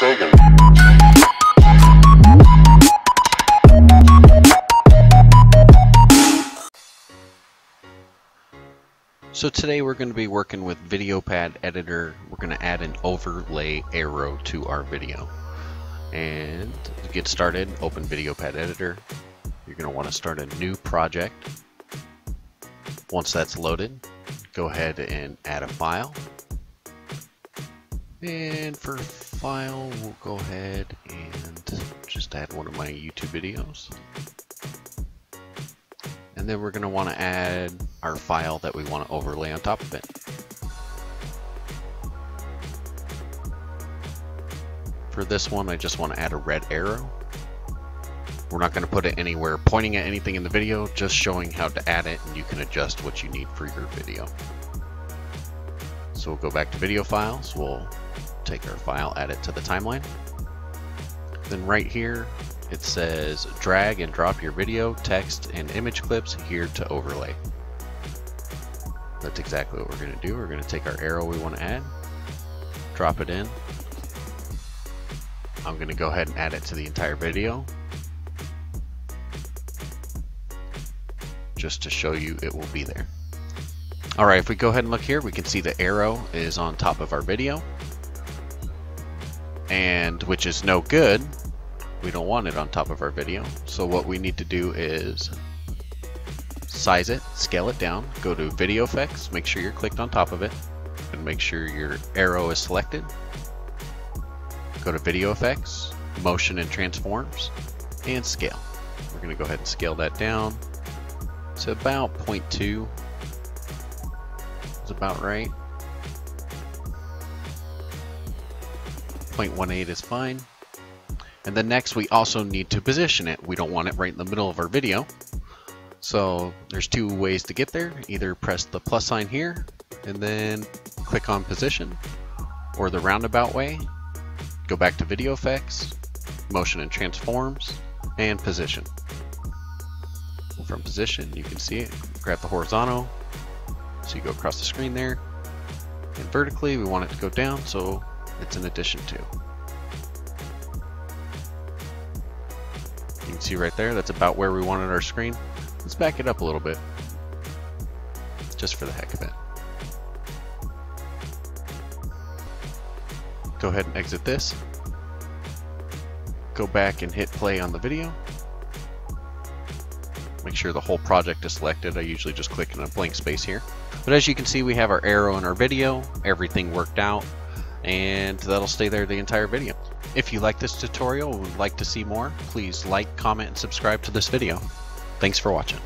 Sagan. So today we're going to be working with VideoPad Editor. We're going to add an overlay arrow to our video. And to get started, open VideoPad Editor. You're going to want to start a new project. Once that's loaded, go ahead and add a file. And for file, we'll go ahead and just add one of my YouTube videos. And then we're going to want to add our file that we want to overlay on top of it. For this one, I just want to add a red arrow. We're not going to put it anywhere pointing at anything in the video, just showing how to add it and you can adjust what you need for your video. So we'll go back to video files, we'll take our file, add it to the timeline. Then right here, it says drag and drop your video, text, and image clips here to overlay. That's exactly what we're going to do. We're going to take our arrow we want to add, drop it in. I'm going to go ahead and add it to the entire video. Just to show you it will be there. Alright, if we go ahead and look here, we can see the arrow is on top of our video. And which is no good. We don't want it on top of our video. So what we need to do is size it, scale it down, go to video effects, make sure you're clicked on top of it, and make sure your arrow is selected. Go to video effects, motion and transforms, and scale. We're going to go ahead and scale that down to about 0.2. Is about right. 0.18 is fine. And then next we also need to position it. We don't want it right in the middle of our video. So there's two ways to get there. Either press the plus sign here and then click on position or the roundabout way. Go back to video effects, motion and transforms, and position. From position, you can see it. Grab the horizontal, so you go across the screen there. And vertically, we want it to go down, so it's an addition to. You can see right there, that's about where we wanted our screen. Let's back it up a little bit, just for the heck of it. Go ahead and exit this. Go back and hit play on the video. Make sure the whole project is selected. I usually just click in a blank space here. But as you can see, we have our arrow in our video. Everything worked out. And that'll stay there the entire video. If you like this tutorial and would like to see more, please like, comment, and subscribe to this video. Thanks for watching.